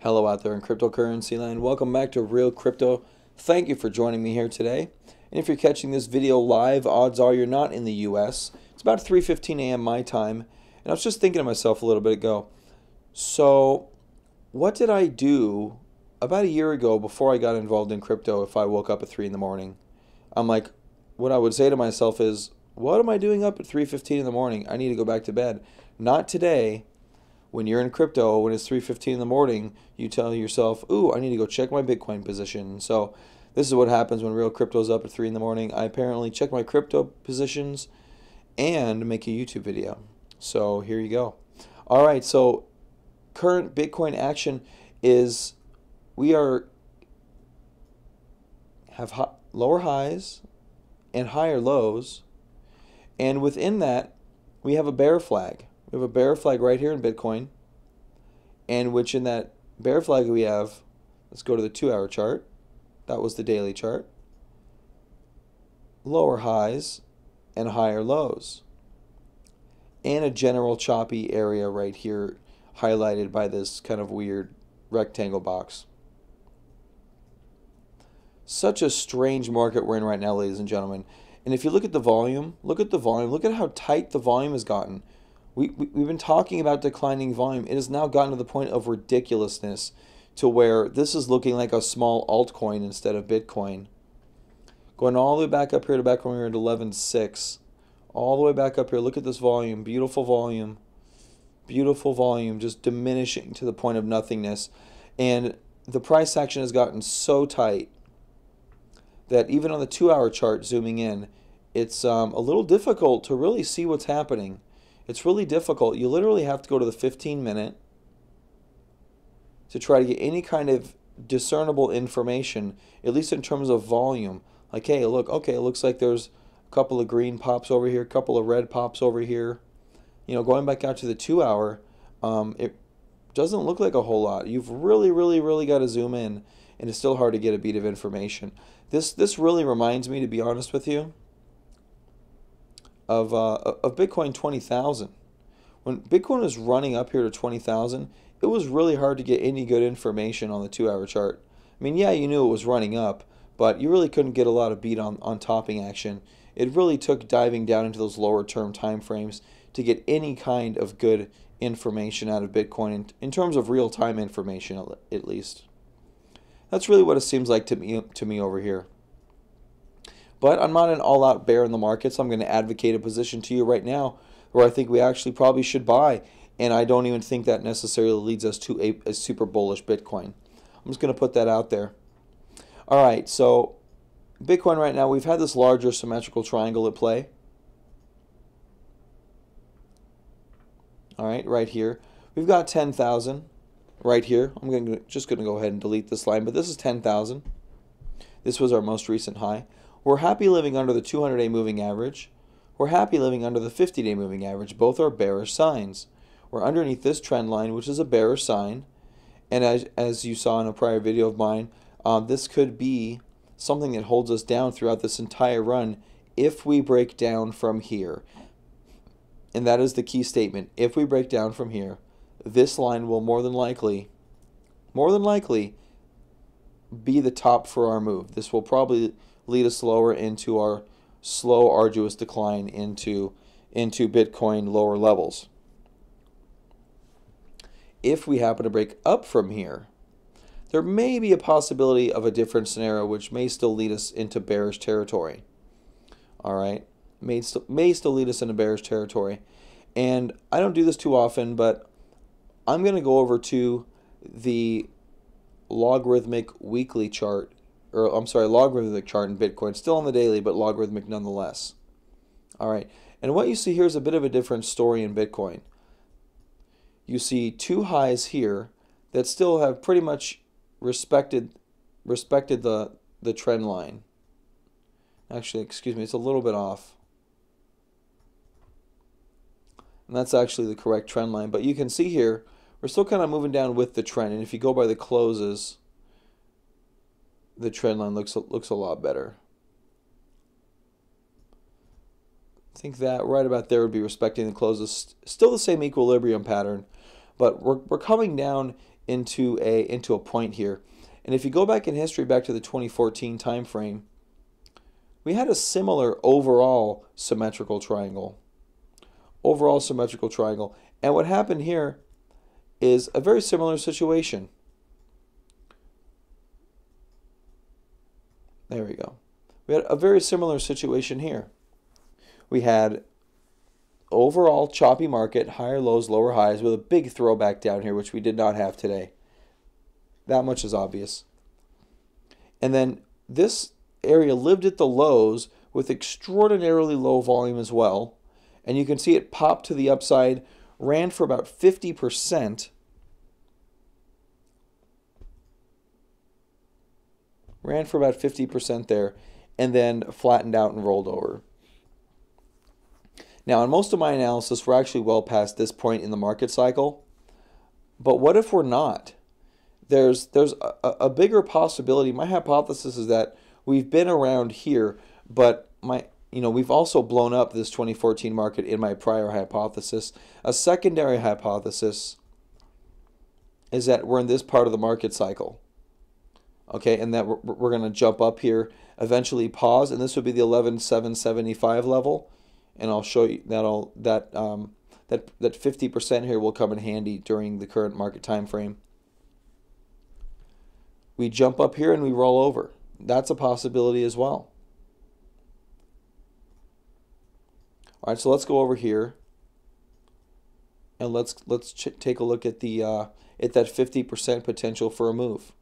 Hello out there in cryptocurrency land. Welcome back to Real Crypto. Thank you for joining me here today. And if you're catching this video live, odds are you're not in the US. It's about 3:15 a.m. my time, and I was just thinking to myself a little bit ago. So, what did I do about a year ago before I got involved in crypto if I woke up at 3 in the morning? I'm like what I would say to myself is, what am I doing up at 3:15 in the morning? I need to go back to bed. Not today when you're in crypto, when it's 3:15 in the morning, you tell yourself, "Ooh, I need to go check my Bitcoin position." So this is what happens when real crypto's up at 3 in the morning. I apparently check my crypto positions and make a YouTube video. So here you go. All right, so current Bitcoin action is we are have high, lower highs and higher lows, and within that we have a bear flag. We have a bear flag right here in Bitcoin, and which in that bear flag we have, let's go to the two hour chart. That was the daily chart. Lower highs and higher lows. And a general choppy area right here highlighted by this kind of weird rectangle box. Such a strange market we're in right now, ladies and gentlemen. And if you look at the volume, look at the volume, look at how tight the volume has gotten. We, we, we've been talking about declining volume. It has now gotten to the point of ridiculousness to where this is looking like a small altcoin instead of Bitcoin. Going all the way back up here to back when we were at 11.6. All the way back up here. Look at this volume. Beautiful volume. Beautiful volume. Just diminishing to the point of nothingness. And the price action has gotten so tight that even on the two hour chart zooming in, it's um, a little difficult to really see what's happening. It's really difficult. You literally have to go to the 15 minute to try to get any kind of discernible information, at least in terms of volume. Like, hey, look, okay, it looks like there's a couple of green pops over here, a couple of red pops over here. You know, going back out to the two hour, um, it doesn't look like a whole lot. You've really, really, really got to zoom in, and it's still hard to get a beat of information. This this really reminds me, to be honest with you, of uh, of Bitcoin twenty thousand. When Bitcoin was running up here to twenty thousand, it was really hard to get any good information on the two-hour chart. I mean, yeah, you knew it was running up, but you really couldn't get a lot of beat on, on topping action. It really took diving down into those lower term time frames to get any kind of good information out of Bitcoin in, in terms of real time information, at least. That's really what it seems like to me to me over here. But I'm not an all-out bear in the market, so I'm going to advocate a position to you right now where I think we actually probably should buy, and I don't even think that necessarily leads us to a, a super bullish Bitcoin. I'm just going to put that out there. All right, so Bitcoin right now, we've had this larger symmetrical triangle at play. All right, right here. We've got 10,000 right here. I'm to, just going to go ahead and delete this line, but this is 10,000. This was our most recent high. We're happy living under the 200-day moving average. We're happy living under the 50-day moving average. Both are bearish signs. We're underneath this trend line, which is a bearish sign. And as, as you saw in a prior video of mine, um, this could be something that holds us down throughout this entire run if we break down from here. And that is the key statement. If we break down from here, this line will more than likely, more than likely, be the top for our move. This will probably lead us lower into our slow, arduous decline into, into Bitcoin lower levels. If we happen to break up from here, there may be a possibility of a different scenario which may still lead us into bearish territory. All right, may still, may still lead us into bearish territory. And I don't do this too often, but I'm going to go over to the logarithmic weekly chart, or I'm sorry, logarithmic chart in Bitcoin, still on the daily, but logarithmic nonetheless. All right, and what you see here is a bit of a different story in Bitcoin. You see two highs here that still have pretty much respected respected the the trend line. Actually, excuse me, it's a little bit off. And that's actually the correct trend line. But you can see here, we're still kind of moving down with the trend. And if you go by the closes, the trend line looks, looks a lot better. I think that right about there would be respecting the closes. Still the same equilibrium pattern, but we're, we're coming down into a into a point here. And if you go back in history, back to the 2014 time frame, we had a similar overall symmetrical triangle. Overall symmetrical triangle. And what happened here is a very similar situation. There we go. We had a very similar situation here. We had overall choppy market, higher lows, lower highs, with a big throwback down here, which we did not have today. That much is obvious. And then this area lived at the lows with extraordinarily low volume as well. And you can see it popped to the upside, ran for about 50%. Ran for about 50% there, and then flattened out and rolled over. Now, in most of my analysis, we're actually well past this point in the market cycle. But what if we're not? There's there's a, a bigger possibility. My hypothesis is that we've been around here, but my you know we've also blown up this 2014 market in my prior hypothesis. A secondary hypothesis is that we're in this part of the market cycle. Okay, and that we're, we're going to jump up here, eventually pause, and this would be the 11,775 level and I'll show you that'll that um, that that 50% here will come in handy during the current market time frame. We jump up here and we roll over. That's a possibility as well. All right, so let's go over here and let's let's take a look at the uh, at that 50% potential for a move.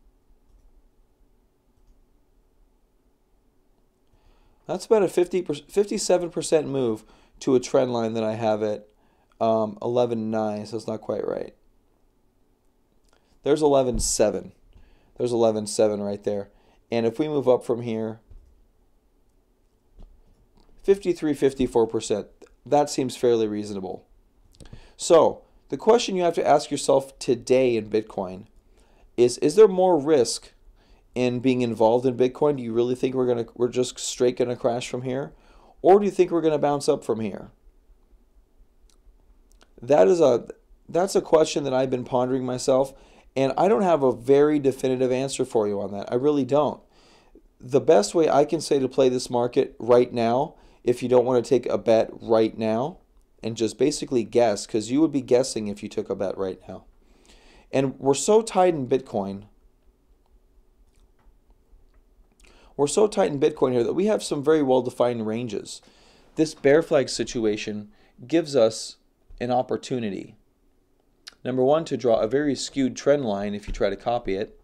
That's about a 50 57% move to a trend line that I have at um, 11.9, so it's not quite right. There's 11.7. There's 11.7 right there. And if we move up from here, 53, 54%, that seems fairly reasonable. So the question you have to ask yourself today in Bitcoin is, is there more risk in being involved in Bitcoin? Do you really think we're gonna we're just straight gonna crash from here, or do you think we're gonna bounce up from here? That is a that's a question that I've been pondering myself, and I don't have a very definitive answer for you on that. I really don't. The best way I can say to play this market right now, if you don't want to take a bet right now, and just basically guess, because you would be guessing if you took a bet right now. And we're so tied in Bitcoin We're so tight in Bitcoin here that we have some very well-defined ranges. This bear flag situation gives us an opportunity. Number one, to draw a very skewed trend line if you try to copy it,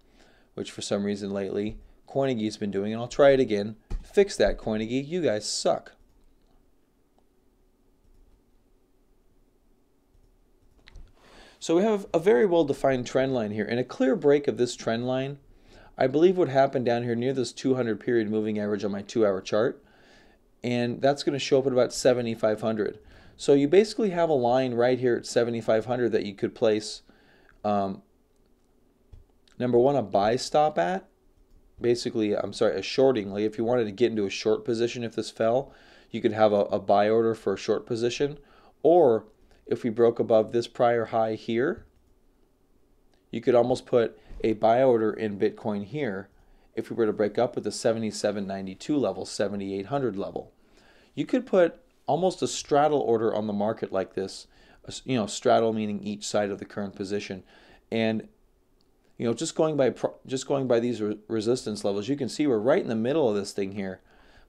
which for some reason lately Coinigy's been doing, and I'll try it again. Fix that, Coinigy. You guys suck. So we have a very well-defined trend line here, and a clear break of this trend line I believe what happened down here near this 200 period moving average on my two hour chart. And that's going to show up at about 7,500. So you basically have a line right here at 7,500 that you could place, um, number one, a buy stop at. Basically, I'm sorry, a shorting. Like if you wanted to get into a short position if this fell, you could have a, a buy order for a short position. Or if we broke above this prior high here, you could almost put a buy order in Bitcoin here if we were to break up with the 7792 level, 7800 level. You could put almost a straddle order on the market like this, you know, straddle meaning each side of the current position. And you know, just going by just going by these re resistance levels, you can see we're right in the middle of this thing here.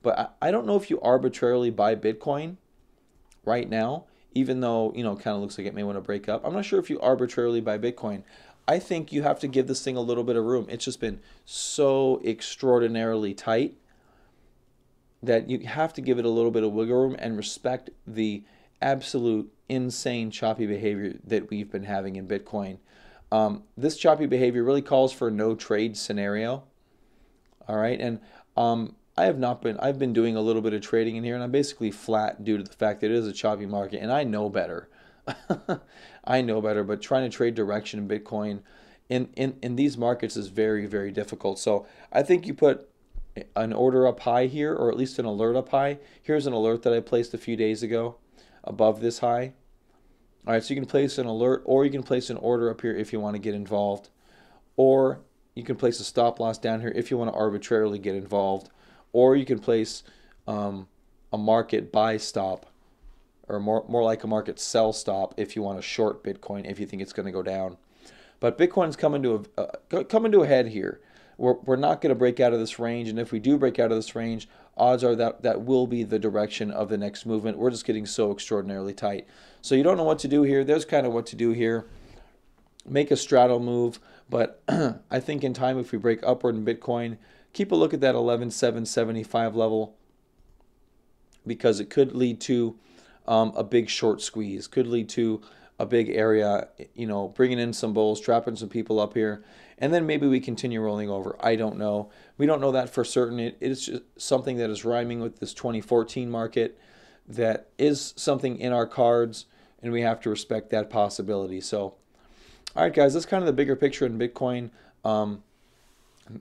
But I, I don't know if you arbitrarily buy Bitcoin right now, even though, you know, kind of looks like it may want to break up. I'm not sure if you arbitrarily buy Bitcoin. I think you have to give this thing a little bit of room. It's just been so extraordinarily tight that you have to give it a little bit of wiggle room and respect the absolute insane choppy behavior that we've been having in Bitcoin. Um, this choppy behavior really calls for a no trade scenario. All right, and um, I have not been. I've been doing a little bit of trading in here, and I'm basically flat due to the fact that it is a choppy market, and I know better. I know better, but trying to trade direction in Bitcoin in, in, in these markets is very, very difficult. So I think you put an order up high here, or at least an alert up high. Here's an alert that I placed a few days ago above this high. All right, so you can place an alert or you can place an order up here if you want to get involved. or you can place a stop loss down here if you want to arbitrarily get involved, or you can place um, a market buy stop or more, more like a market sell stop if you want to short Bitcoin if you think it's going to go down. But Bitcoin's coming to a uh, coming to a head here. We're, we're not going to break out of this range, and if we do break out of this range, odds are that that will be the direction of the next movement. We're just getting so extraordinarily tight. So you don't know what to do here. There's kind of what to do here. Make a straddle move, but I think in time, if we break upward in Bitcoin, keep a look at that 11,775 level because it could lead to um, a big short squeeze, could lead to a big area, you know, bringing in some bulls, trapping some people up here, and then maybe we continue rolling over. I don't know. We don't know that for certain. It is just something that is rhyming with this 2014 market that is something in our cards, and we have to respect that possibility. So, all right, guys, that's kind of the bigger picture in Bitcoin. Um,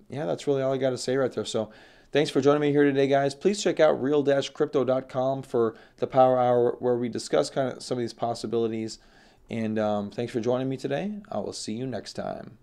yeah, that's really all I got to say right there. So, Thanks for joining me here today, guys. Please check out real-crypto.com for the Power Hour where we discuss kind of some of these possibilities. And um, thanks for joining me today. I will see you next time.